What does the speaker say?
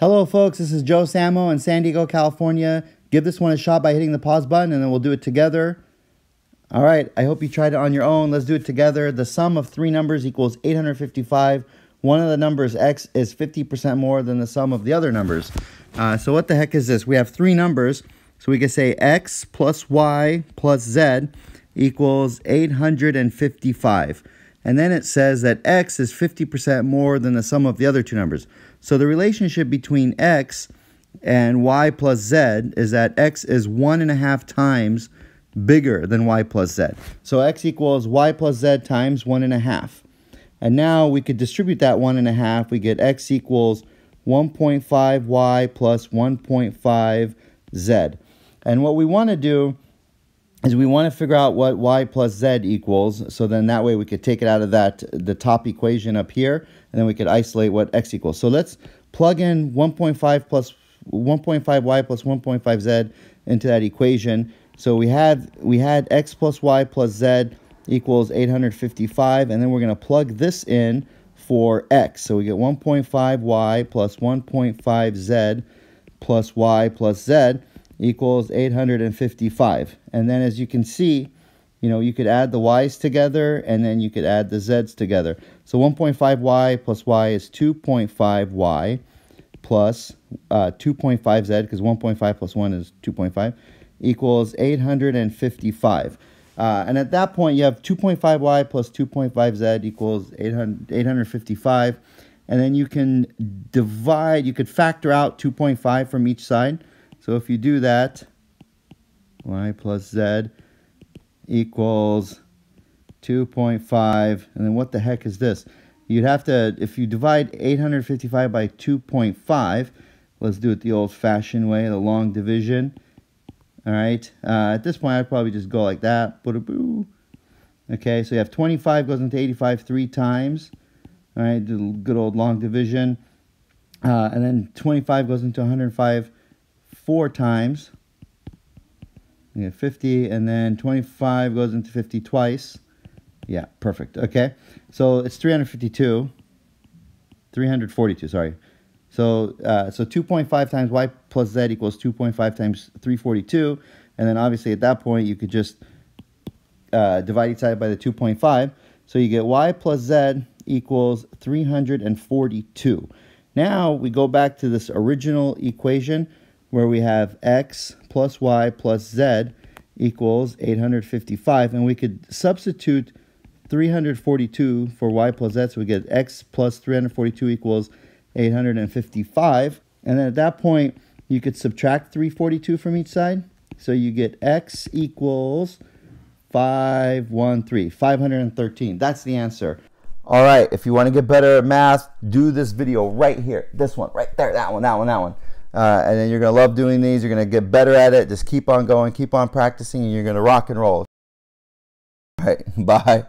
Hello, folks. This is Joe Samo in San Diego, California. Give this one a shot by hitting the pause button, and then we'll do it together. All right. I hope you tried it on your own. Let's do it together. The sum of three numbers equals 855. One of the numbers, x, is 50% more than the sum of the other numbers. Uh, so what the heck is this? We have three numbers. So we can say x plus y plus z equals 855. And then it says that x is 50% more than the sum of the other two numbers. So the relationship between x and y plus z is that x is one and a half times bigger than y plus z. So x equals y plus z times one and a half. And now we could distribute that one and a half. We get x equals 1.5y plus 1.5z. And what we want to do is we want to figure out what y plus z equals. So then that way we could take it out of that the top equation up here, and then we could isolate what x equals. So let's plug in 1.5 plus 1.5y plus 1.5z into that equation. So we had we had x plus y plus z equals 855, and then we're going to plug this in for x. So we get 1.5y plus 1.5z plus y plus z equals 855. And then as you can see, you know, you could add the y's together and then you could add the z's together. So 1.5y plus y is 2.5y plus uh, 2.5z because 1.5 plus 1 is 2.5 equals 855. Uh, and at that point, you have 2.5y plus 2.5z equals 800, 855. And then you can divide, you could factor out 2.5 from each side. So if you do that, y plus z equals 2.5. And then what the heck is this? You'd have to, if you divide 855 by 2.5, let's do it the old-fashioned way, the long division. All right. Uh, at this point, I'd probably just go like that. Boo. Okay, so you have 25 goes into 85 three times. All right, good old long division. Uh, and then 25 goes into 105 four times. You get 50, and then 25 goes into 50 twice. Yeah, perfect. Okay, so it's 352. 342, sorry. So uh, so 2.5 times y plus z equals 2.5 times 342. And then obviously at that point, you could just uh, divide each side by the 2.5. So you get y plus z equals 342. Now we go back to this original equation where we have x plus y plus z equals 855. And we could substitute 342 for y plus z. So we get x plus 342 equals 855. And then at that point, you could subtract 342 from each side. So you get x equals 513, 513. That's the answer. All right, if you want to get better at math, do this video right here. This one, right there, that one, that one, that one. Uh, and then you're going to love doing these. You're going to get better at it. Just keep on going, keep on practicing, and you're going to rock and roll. All right, bye.